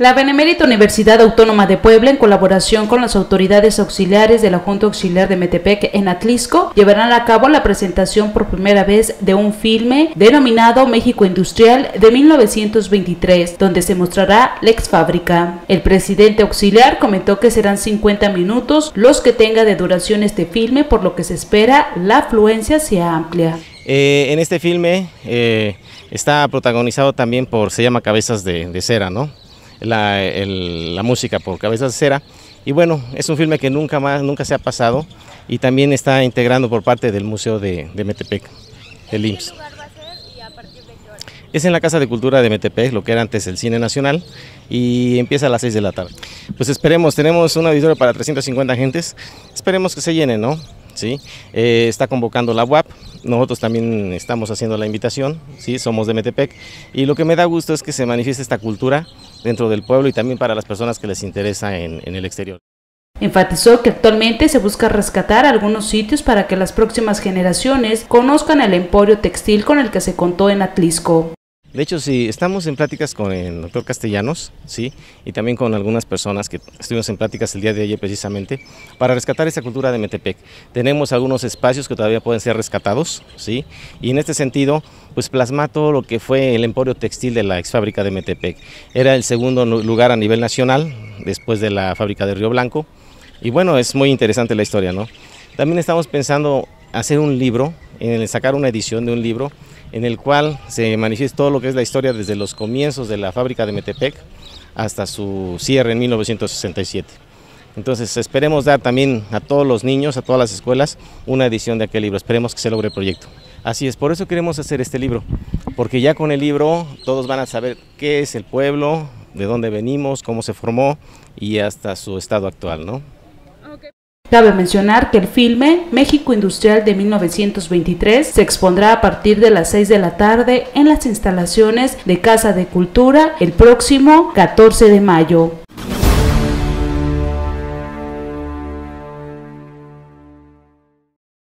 La Benemérita Universidad Autónoma de Puebla, en colaboración con las autoridades auxiliares de la Junta Auxiliar de Metepec en Atlisco, llevarán a cabo la presentación por primera vez de un filme denominado México Industrial de 1923, donde se mostrará la ex fábrica. El presidente auxiliar comentó que serán 50 minutos los que tenga de duración este filme, por lo que se espera la afluencia sea amplia. Eh, en este filme eh, está protagonizado también por, se llama Cabezas de, de Cera, ¿no? La, música por Cabezas de Cera. Y bueno, es un filme que nunca más, nunca se ha pasado y también está integrando por parte del Museo de, Metepec, el IMSS. Es en la Casa de Cultura de Metepec, lo que era antes el Cine Nacional, y empieza a las 6 de la tarde. Pues esperemos, tenemos un auditorio para 350 gentes, esperemos que se llene, ¿no? ¿Sí? Eh, está convocando la UAP, nosotros también estamos haciendo la invitación, ¿sí? somos de Metepec, y lo que me da gusto es que se manifieste esta cultura dentro del pueblo y también para las personas que les interesa en, en el exterior. Enfatizó que actualmente se busca rescatar algunos sitios para que las próximas generaciones conozcan el emporio textil con el que se contó en Atlisco. De hecho, sí, estamos en pláticas con el doctor Castellanos, sí, y también con algunas personas que estuvimos en pláticas el día de ayer precisamente, para rescatar esa cultura de Metepec. Tenemos algunos espacios que todavía pueden ser rescatados, sí, y en este sentido, pues plasma todo lo que fue el emporio textil de la ex fábrica de Metepec. Era el segundo lugar a nivel nacional, después de la fábrica de Río Blanco, y bueno, es muy interesante la historia, ¿no? También estamos pensando hacer un libro, en sacar una edición de un libro en el cual se manifiesta todo lo que es la historia desde los comienzos de la fábrica de Metepec hasta su cierre en 1967. Entonces esperemos dar también a todos los niños, a todas las escuelas, una edición de aquel libro. Esperemos que se logre el proyecto. Así es, por eso queremos hacer este libro, porque ya con el libro todos van a saber qué es el pueblo, de dónde venimos, cómo se formó y hasta su estado actual, ¿no? Cabe mencionar que el filme México Industrial de 1923 se expondrá a partir de las 6 de la tarde en las instalaciones de Casa de Cultura el próximo 14 de mayo.